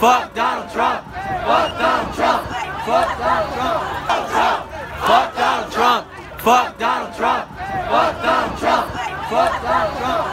Donald Trump. Fuck Donald Trump. Fuck Donald Trump. Fuck Donald Trump. Fuck Donald Trump. Fuck Donald Trump. Fuck Donald Trump.